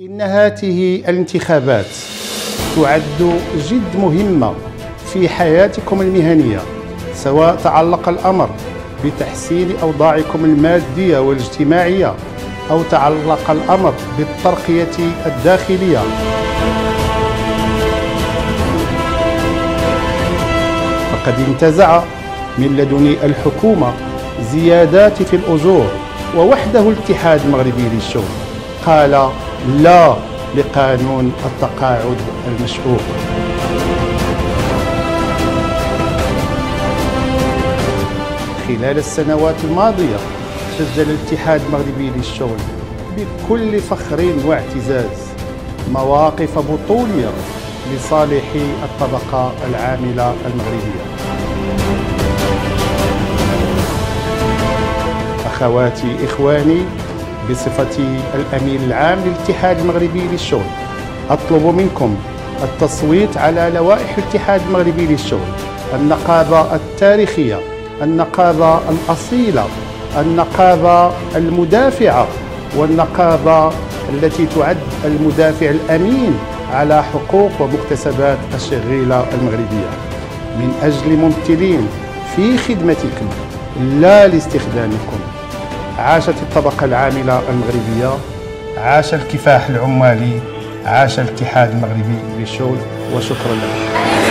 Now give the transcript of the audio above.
إن هذه الانتخابات تعد جد مهمة في حياتكم المهنية سواء تعلق الأمر بتحسين أوضاعكم المادية والاجتماعية أو تعلق الأمر بالترقية الداخلية. فقد انتزع من لدن الحكومة زيادات في الأجور ووحده الاتحاد المغربي للشغل قال لا لقانون التقاعد المشؤوم خلال السنوات الماضية سجل الاتحاد المغربي للشغل بكل فخر واعتزاز مواقف بطولية لصالح الطبقة العاملة المغربية. أخواتي إخواني بصفتي الأمين العام للاتحاد المغربي للشغل. أطلب منكم التصويت على لوائح الاتحاد المغربي للشغل النقابة التاريخية النقابة الأصيلة النقابة المدافعة والنقابة التي تعد المدافع الأمين على حقوق ومكتسبات الشغيلة المغربية. من أجل ممثلين في خدمتكم لا لاستخدامكم. عاشت الطبقة العاملة المغربية عاش الكفاح العمالي عاش الاتحاد المغربي للشغل وشكرا لكم